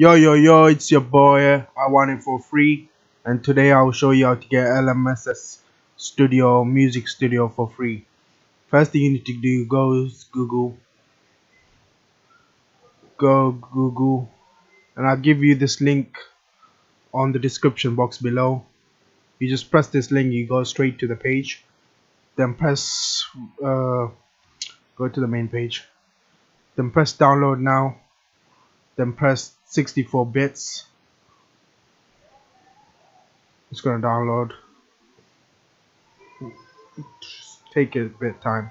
Yo yo yo, it's your boy. I want it for free, and today I'll show you how to get LMMS Studio Music Studio for free. First thing you need to do go Google, go Google, and I'll give you this link on the description box below. You just press this link, you go straight to the page. Then press uh, go to the main page. Then press download now. Then press 64 bits. It's gonna download. Take a bit time.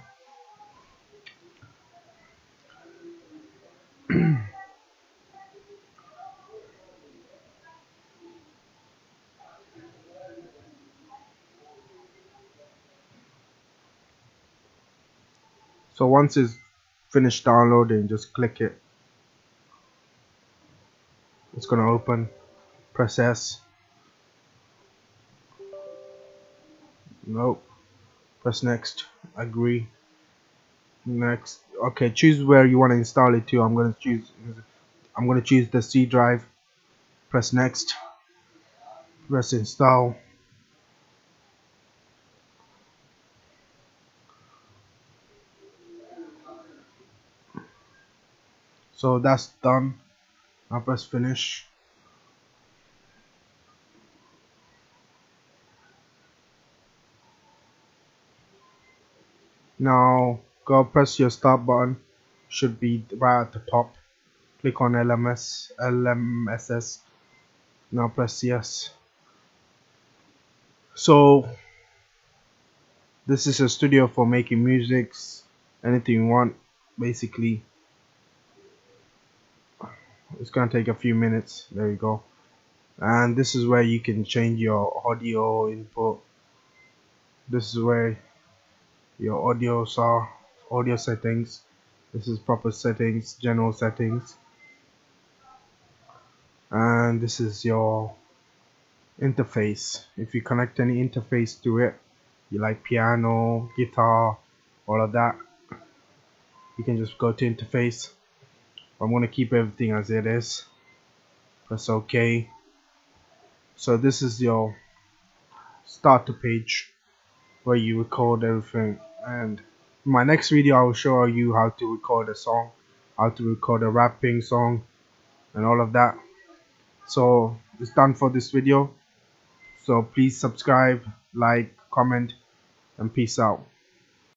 So once it's finished downloading just click it it's gonna open press S nope. Press next. Agree. Next. Okay choose where you want to install it to. I'm gonna choose I'm gonna choose the C drive. Press next. Press install. So that's done now press finish. Now go press your start button. Should be right at the top. Click on LMS LMMS now press yes. So this is a studio for making music anything you want basically it's gonna take a few minutes. There you go. And this is where you can change your audio input. This is where your audio are audio settings. This is proper settings general settings. And this is your interface. If you connect any interface to it you like piano guitar all of that you can just go to interface I'm going to keep everything as it is. Press OK so this is your starter page where you record everything. And in my next video I will show you how to record a song how to record a rapping song and all of that. So it's done for this video. So please subscribe like comment and peace out